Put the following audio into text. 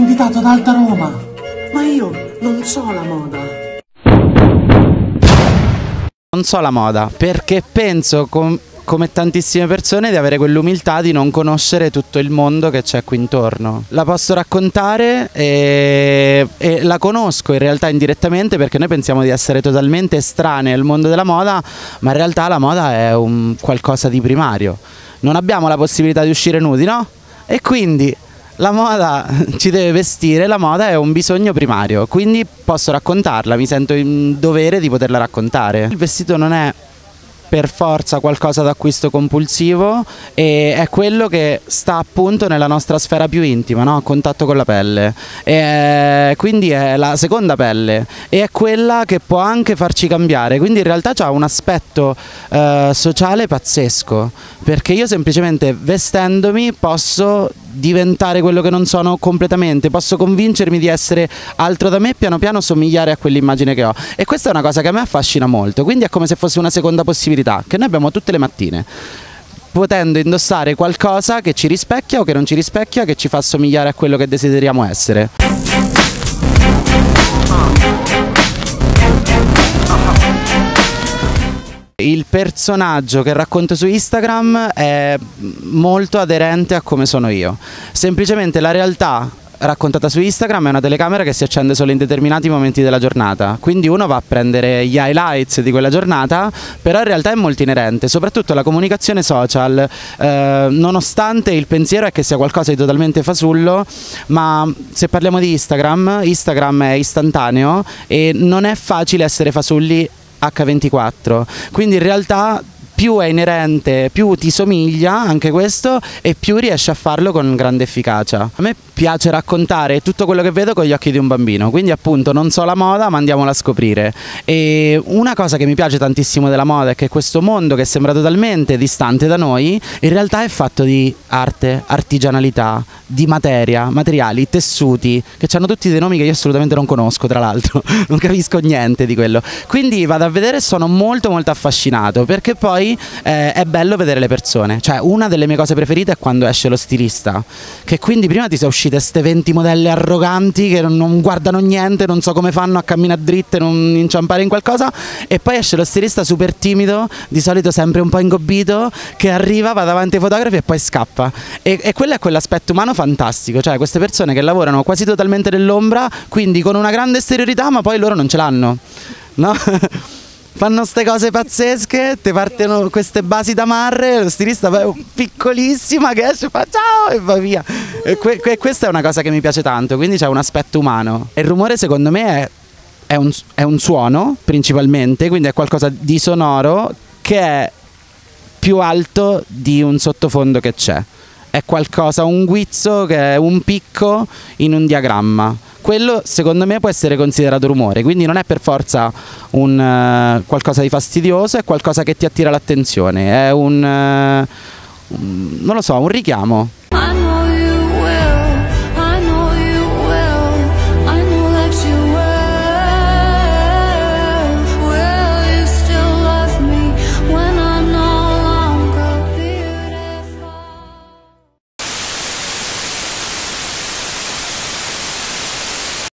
invitato ad Alta Roma. Ma io non so la moda. Non so la moda, perché penso com- come tantissime persone di avere quell'umiltà di non conoscere tutto il mondo che c'è qui intorno. La posso raccontare e, e la conosco in realtà indirettamente perché noi pensiamo di essere totalmente estranei al mondo della moda, ma in realtà la moda è un qualcosa di primario. Non abbiamo la possibilità di uscire nudi, no? E quindi la moda ci deve vestire, la moda è un bisogno primario, quindi posso raccontarla, mi sento in dovere di poterla raccontare. Il vestito non è per forza qualcosa d'acquisto compulsivo e è quello che sta appunto nella nostra sfera più intima, no? a contatto con la pelle. E quindi è la seconda pelle e è quella che può anche farci cambiare, quindi in realtà ha un aspetto eh, sociale pazzesco, perché io semplicemente vestendomi posso diventare quello che non sono completamente, posso convincermi di essere altro da me piano piano somigliare a quell'immagine che ho. E questa è una cosa che a me affascina molto, quindi è come se fosse una seconda possibilità che noi abbiamo tutte le mattine potendo indossare qualcosa che ci rispecchia o che non ci rispecchia, che ci fa somigliare a quello che desideriamo essere. Il personaggio che racconto su Instagram è molto aderente a come sono io. Semplicemente la realtà raccontata su Instagram è una telecamera che si accende solo in determinati momenti della giornata, quindi uno va a prendere gli highlights di quella giornata, però in realtà è molto inerente, soprattutto la comunicazione social, eh, nonostante il pensiero è che sia qualcosa di totalmente fasullo, ma se parliamo di Instagram, Instagram è istantaneo e non è facile essere fasulli H24. Quindi in realtà più è inerente, più ti somiglia anche questo e più riesci a farlo con grande efficacia. A me piace raccontare tutto quello che vedo con gli occhi di un bambino, quindi appunto non so la moda ma andiamola a scoprire. E una cosa che mi piace tantissimo della moda è che questo mondo che sembra totalmente distante da noi, in realtà è fatto di arte, artigianalità, di materia, materiali, tessuti, che hanno tutti dei nomi che io assolutamente non conosco tra l'altro, non capisco niente di quello. Quindi vado a vedere e sono molto molto affascinato perché poi eh, è bello vedere le persone. Cioè, una delle mie cose preferite è quando esce lo stilista. Che quindi prima ti sei uscite queste 20 modelle arroganti che non, non, guardano niente, non so come fanno a camminare dritte, non inciampare in qualcosa. E poi esce lo stilista super timido, di solito sempre un po' ingobbito, che arriva, va davanti ai fotografi e poi scappa. E, e quello è quell'aspetto umano fantastico. Cioè, queste persone che lavorano quasi totalmente nell'ombra, quindi con una grande esteriorità, ma poi loro non ce l'hanno. No? fanno queste cose pazzesche, ti partono queste basi d'amarre, lo stilista va piccolissima che esce fa ciao e va via. E que- que- questa è una cosa che mi piace tanto, quindi c'è un aspetto umano. E il rumore secondo me è, è, un, è un suono principalmente, quindi è qualcosa di sonoro che è più alto di un sottofondo che c'è. È qualcosa, un guizzo che è un picco in un diagramma quello secondo me può essere considerato rumore, quindi non è per forza un, uh, qualcosa di fastidioso, è qualcosa che ti attira l'attenzione, è un, uh, un, non lo so, un richiamo.